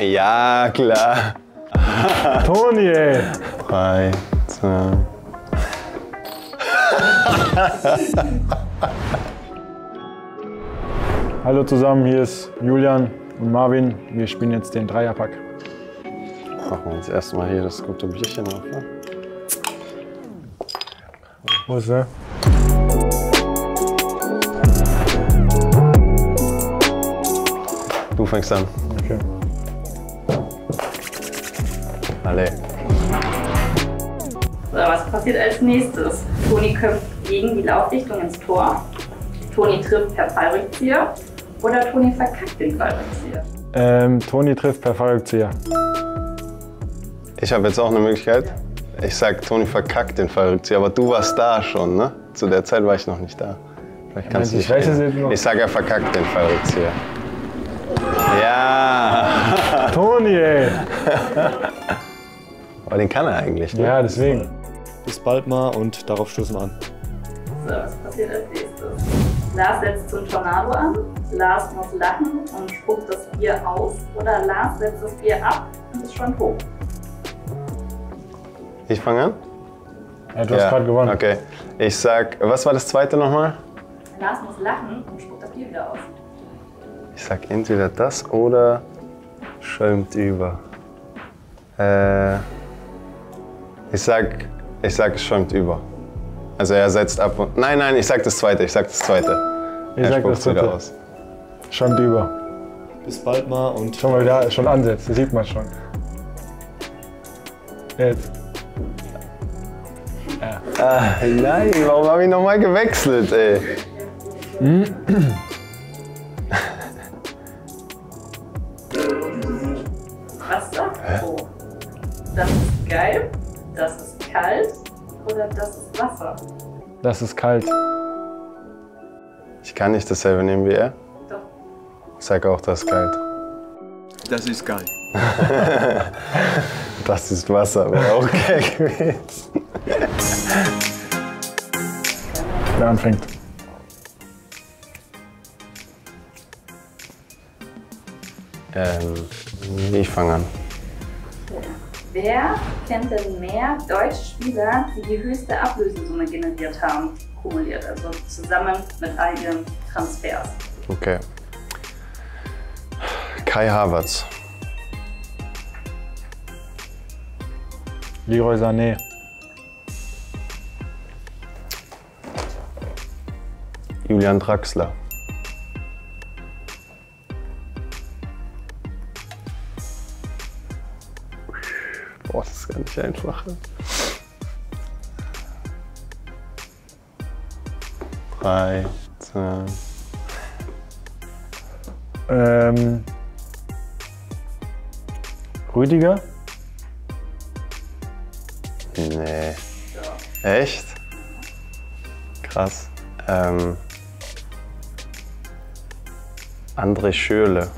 Ja, klar. Toni, ey. Drei, zwei. Hallo zusammen, hier ist Julian und Marvin. Wir spielen jetzt den Dreierpack. Machen wir uns erstmal hier das gute Bierchen auf. Ne? Wo ist er? Du fängst an. Okay. Alle. So, was passiert als nächstes? Toni köpft gegen die Laufdichtung ins Tor. Toni trifft per Fallrückzieher. Oder Toni verkackt den Fallrückzieher. Ähm, Toni trifft per Fallrückzieher. Ich habe jetzt auch eine Möglichkeit. Ich sag, Toni verkackt den Fallrückzieher, aber du warst da schon, ne? Zu der Zeit war ich noch nicht da. Vielleicht kannst du ich dich weiß es. Ich sag, er verkackt den Fallrückzieher. Ja, Toni, ey. aber den kann er eigentlich, ne? Ja, deswegen. Bis bald mal und darauf stoßen wir an. So, was passiert als nächstes? Lars setzt zum Tornado an. Lars muss lachen und spuckt das Bier aus. Oder Lars setzt das Bier ab und ist schon tot. Ich fange an? Ja, du hast gerade gewonnen. Okay. Ich sag, was war das zweite nochmal? Lars muss lachen und spuckt das Bier wieder aus. Ich sag entweder das oder schäumt über. Äh, ich sag, ich sag, es schäumt über. Also er setzt ab und. Nein, nein, ich sag das zweite, ich sag das zweite. Ich er sag das dritte. wieder aus. Schon über. Bis bald mal und Schon mal wieder schon ansetzt, das sieht man schon. Jetzt. Ah, nein, warum habe ich nochmal gewechselt, ey? Was sagt Bo? Das ist geil, das ist kalt oder das ist Wasser? Das ist kalt. Ich kann nicht dasselbe nehmen wie er. Doch. Ich sag auch, das ist kalt. das ist geil. Das ist Wasser, wäre auch geil gewesen. Wer anfängt? Ähm, ich fange an. Wer kennt denn mehr deutsche Spieler, die die höchste Ablösesumme generiert haben, kumuliert, also zusammen mit all ihren Transfers? Okay. Kai Havertz. Leroy Sané. Julian Draxler. Boah, das ist gar nicht einfach. Drei, zwei. Ähm, Rüdiger. Nee. Echt? Krass. Ähm, André Schürle.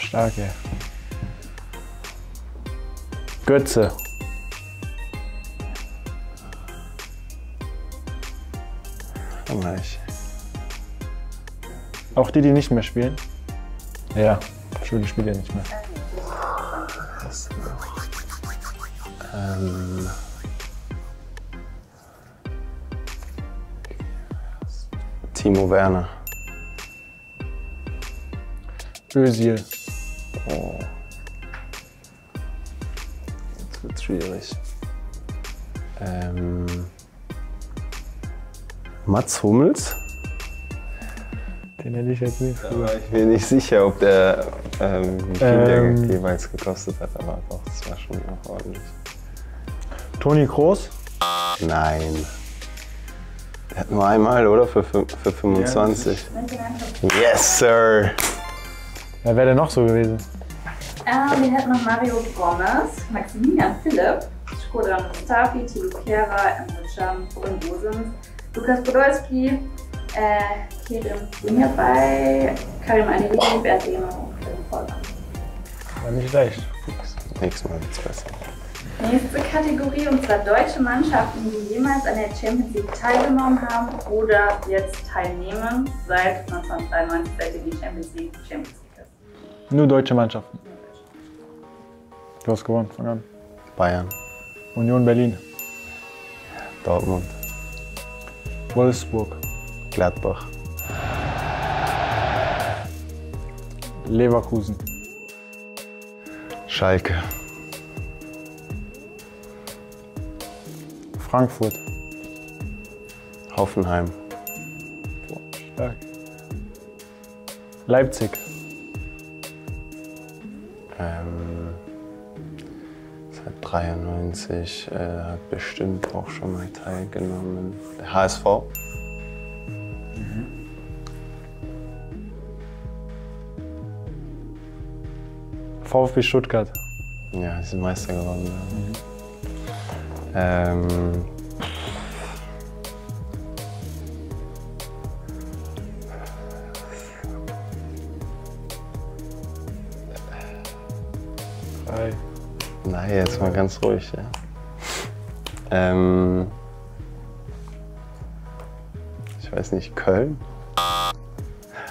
Stark, ey. Götze. Warte ich. Auch die, die nicht mehr spielen? Ja, Schule spielt ja nicht mehr. Ähm, Timo Werner. Özil. Oh. Wird schwierig. Ähm, Mats Hummels? Den hätte ich jetzt nicht war ich mir nicht sicher, ob der ähm, wie viel Ähm. der jeweils gekostet hat, aber doch, das war schon auch ordentlich. Toni Kroos. Nein. Der hat nur einmal, oder? Für, für 25. Yes, Sir! Wer wäre denn noch so gewesen? Ähm, wir hätten noch Mario Gomez, Maximilian Philipp, Skodran Mustafi, Tilo Kera, Emre Can, Robin Gosens, Lukas Podolski, äh, Kerem Junior bei Karim Adeyemi, Bernd Lehmann und Kevin Volker. War nicht schlecht. Nächstes Mal wird's besser. Nächste Kategorie und zwar deutsche Mannschaften, die jemals an der Champions League teilgenommen haben oder jetzt teilnehmen, seit 1993, seit die Champions League Champions League ist. Nur deutsche Mannschaften. Du hast gewonnen, fang an. Bayern, Union Berlin, Dortmund, Wolfsburg, Gladbach, Leverkusen, Schalke, Frankfurt. Hoffenheim, Stark. Leipzig, seit 93, äh, hat bestimmt auch schon mal teilgenommen. Der HSV, VfB Stuttgart, ja, die sind Meister geworden. Ja. Ähm, drei, nein, jetzt mal ganz ruhig, ja. Ähm, ich weiß nicht, Köln?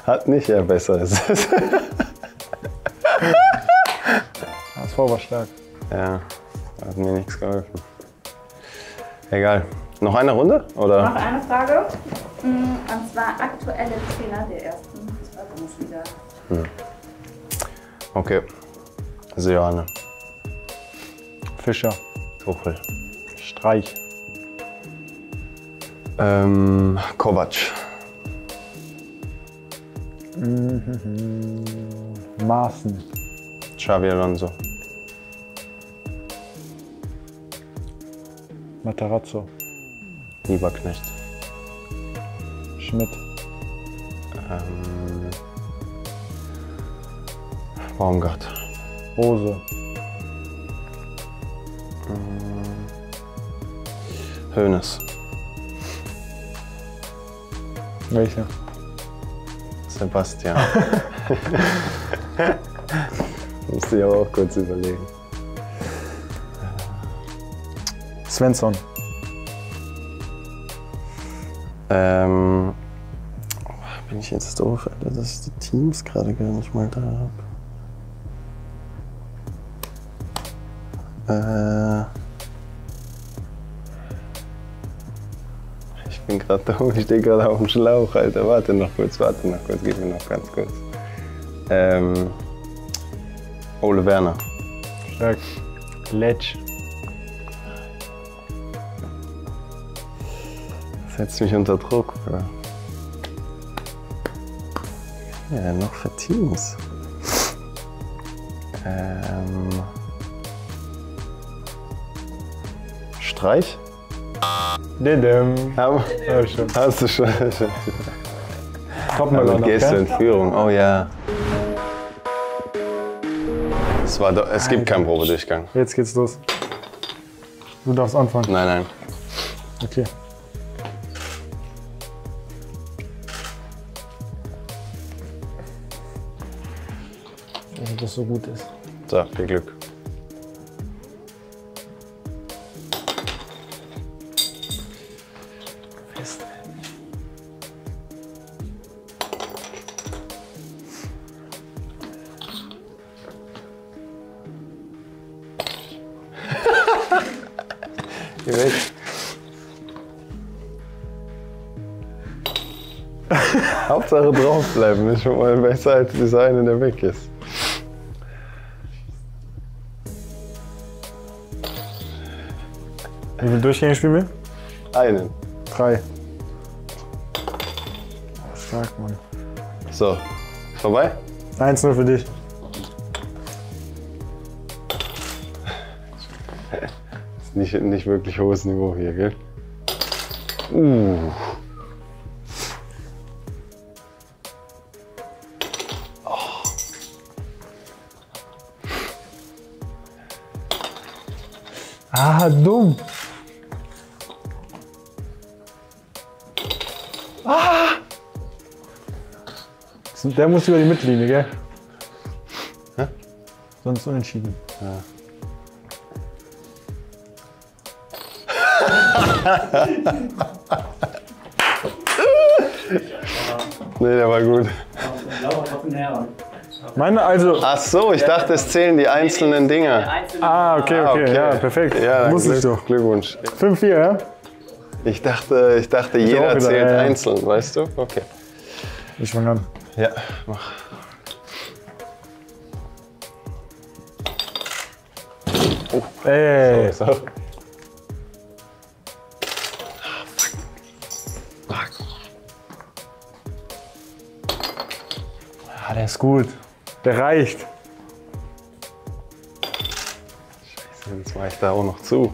Hat nicht eher Besseres. HSV war stark. ja, hat mir nichts geholfen. Egal. Noch eine Runde? Oder? Noch eine Frage. Mm, Und zwar aktuelle Trainer der ersten Fußball-Bundesliga. Okay. Also Johanne. Fischer, Tuchel. Streich, Ähm, Kovac. Maaßen, Xavi Alonso. Matarazzo, Lieberknecht. Schmidt, Ähm, Baumgart. Rose, Hoeneß. welcher? Sebastian. Musste ich aber auch kurz überlegen. Svensson, Ähm, bin ich jetzt doof, Alter, dass ich die Teams gerade gar nicht mal da habe. Äh, ich bin gerade da, ich stehe gerade auf dem Schlauch, Alter. Warte noch kurz, warte noch kurz, gib mir noch ganz kurz. Ähm, Ole Werner. stark. Letsch, Setzt mich unter Druck, Bro. Ja, noch für Teams. Ähm. Streich? Dedem. Aber, Ja, schon. hast du schon. Topmöller Damit noch, gehst du in Führung. Oh ja. Es, war doch, es gibt keinen Probedurchgang. Jetzt geht's los. Du darfst anfangen. Nein, nein. Okay. Also, das so gut ist. So, viel Glück. Geh weg. Hauptsache draufbleiben ist schon mal besser als dieser eine, der weg ist. Wie viele Durchgänge spielen wir? Einen. Drei. Oh, stark, Mann. So, vorbei? 1-0 für dich. Ist nicht, nicht wirklich hohes Niveau hier, gell? Uh. Ah, dumm. Ah! Der muss über die Mittellinie, gell? Hä? Sonst unentschieden. Nee, der war gut. Meine, also. Ach so, ich dachte, es zählen die einzelnen Dinge. Ah, okay, okay, ja, perfekt. Ja, Muss ich Glück- doch. Glückwunsch. 5-4, ja? Ich dachte, ich dachte auch jeder wieder, zählt ja, ja. einzeln, weißt du? Okay. Ich fange an. Ja, mach. Ey, So. ah, der ist gut. Der reicht. Jetzt mache ich da auch noch zu.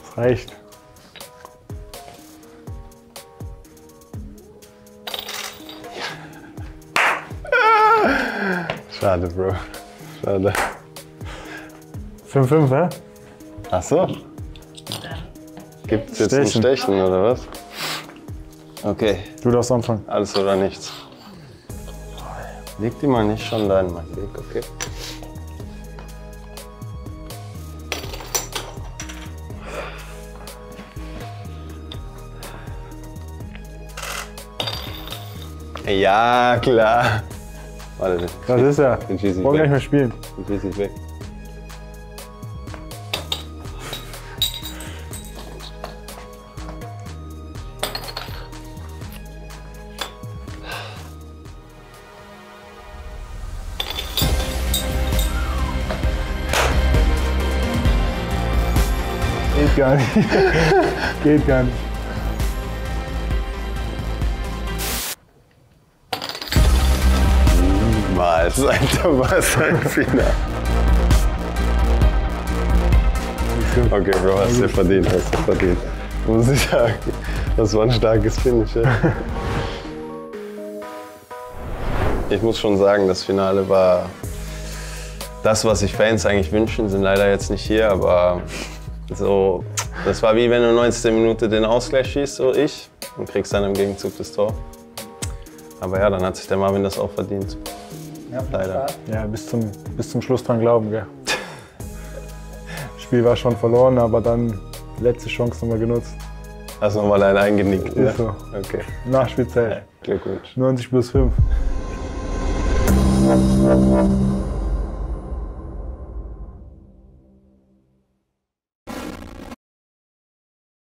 Das reicht. Schade, Bro. Schade. 5-5, ja? Ach so. Gibt es jetzt ein Stechen. Stechen oder was? Okay, Du darfst anfangen. alles oder nichts. Leg die mal nicht schon da in meinen Weg, okay? Ja, klar. Warte, Das ist den schieße ich Wollen gleich weg. mal spielen. Den schieße ich weg. Geht gar nicht. Geht gar nicht. Niemals, Alter, was ein Finale. Okay, Bro, hast du verdient, hast du verdient. Muss ich sagen. Das war ein starkes Finish, ja. Ich muss schon sagen, das Finale war das, was sich Fans eigentlich wünschen, sind leider jetzt nicht hier, aber so, das war wie wenn du 19 Minuten den Ausgleich schießt, so ich, und kriegst dann im Gegenzug das Tor. Aber ja, dann hat sich der Marvin das auch verdient. Leider. Ja, bis zum, bis zum Schluss dran glauben, gell. Das Spiel war schon verloren, aber dann die letzte Chance nochmal genutzt. Hast nochmal einen eingenickt. Ne? Ist so. Okay, Nachspielzeit. Glückwunsch. 90 plus 5.